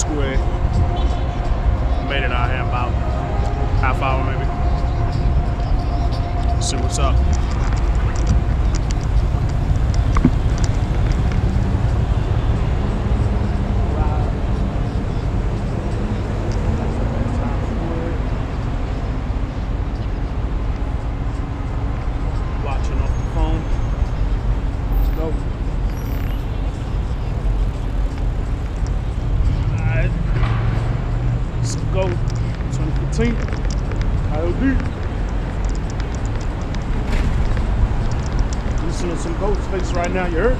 Square. Made it out here about half hour maybe. See what's up. Now, you heard?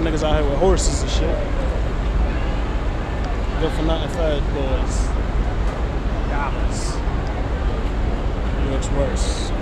Niggas out here with horses and shit. Good for nothing third boys. Dollars. Looks worse.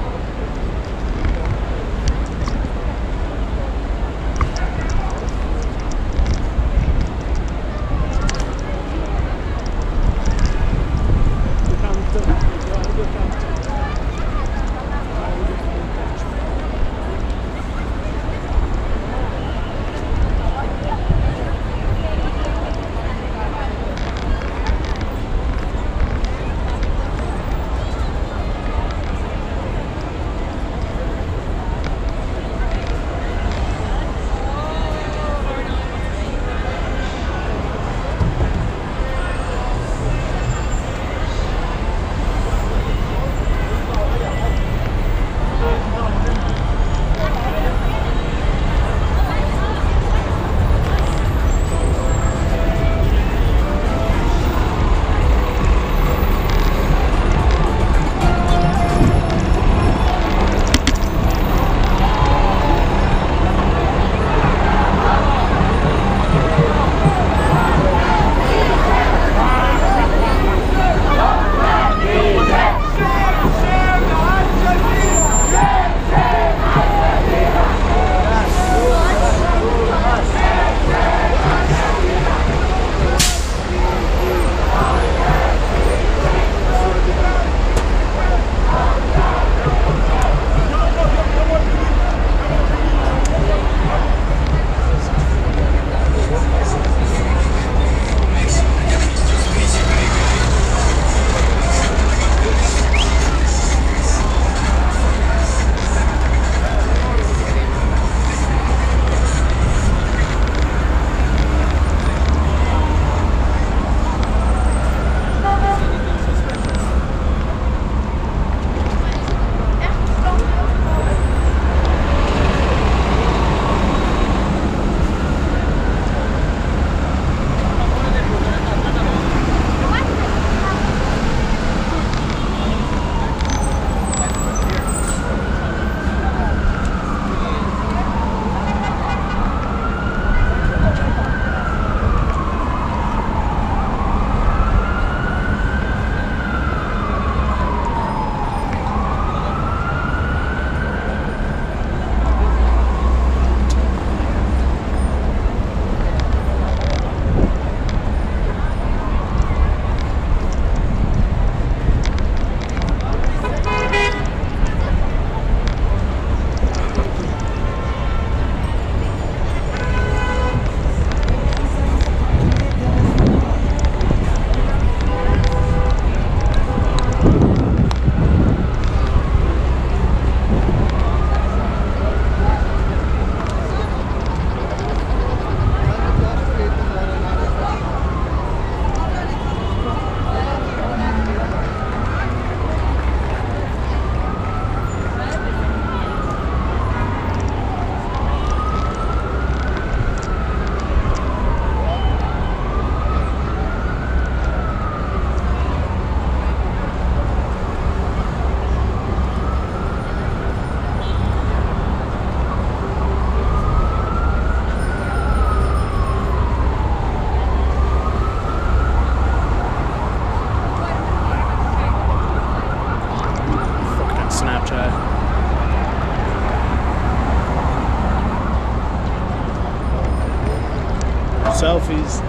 Selfies.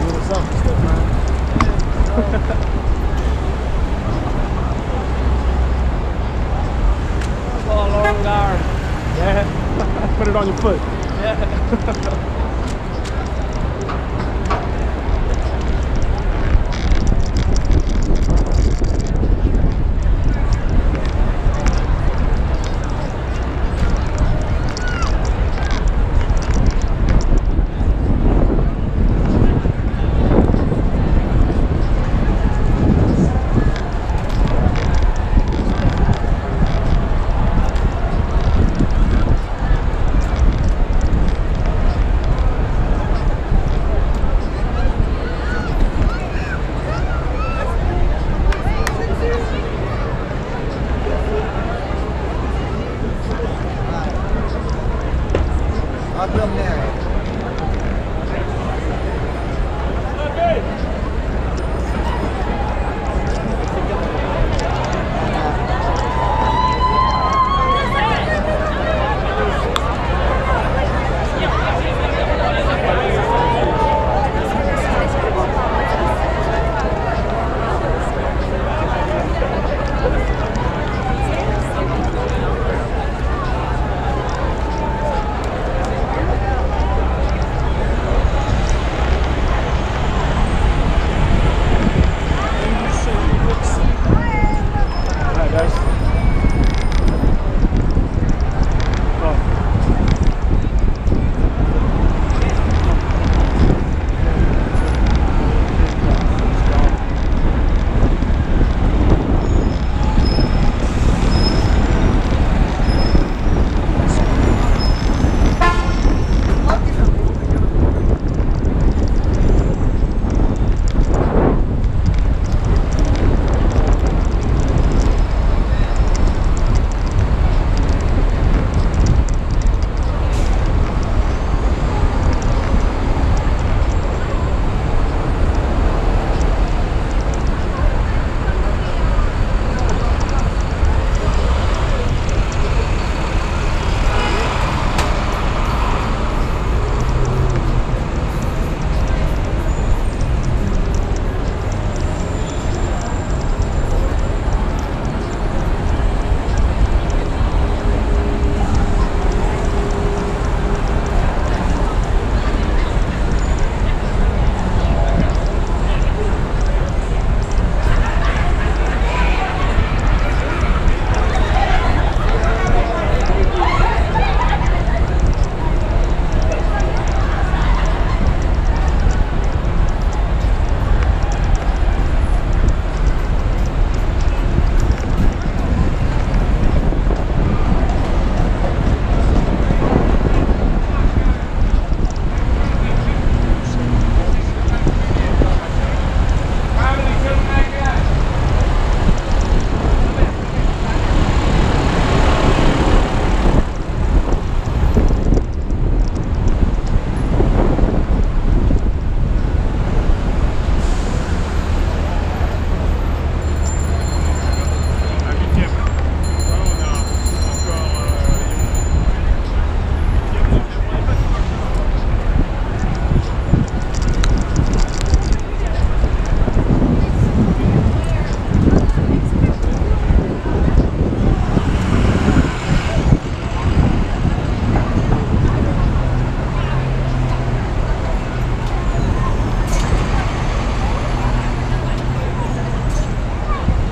Doing selfie. Oh, long guard. Yeah. Put it on your foot. Yeah.